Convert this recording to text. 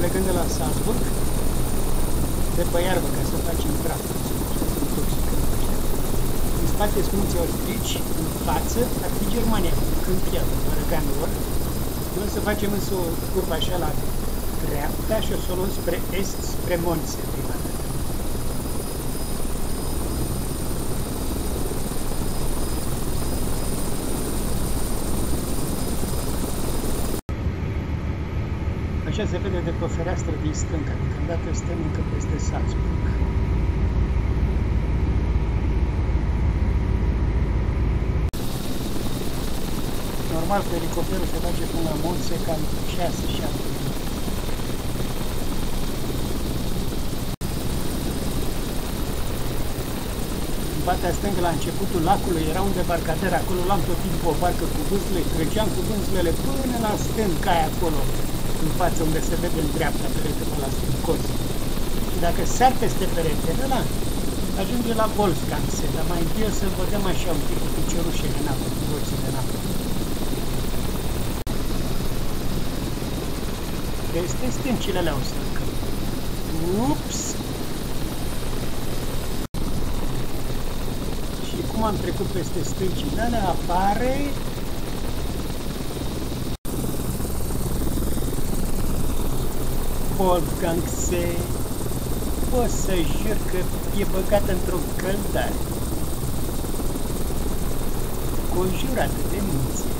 plecând de la Salzburg, de pe iarbă ca să facem praf. În spate sunt munții Austrici, în față ar fi Germania, Câmpia, Mărăganul lor. Noi o să facem însă o curvă așa la dreapta și o să o luăm spre est, spre Monțe prima dată. Așa se vede de pe o fereastră din stânga, deocamdată stăm încă peste Salzburg. Normal că elicopterul se face până la Monțe cam 6-7 În partea stângă, la începutul lacului, era un debarcader, acolo luam tot timpul o barcă cu vâslele, treceam cu vânzlele până la stânca acolo, în față, unde se vede în dreapta peretele la stâncos. Și dacă sar peste peretele ăla, ajunge la Volskanse, dar mai întâi o să băgăm așa un pic cu piciorușele în apă, cu roțile în apă. Peste stâncile alea o să încăm. Ups! Și cum am trecut peste stâncile alea, apare Wolfgangse, pot să jur că e băgat într-o căldare, conjurată de munți.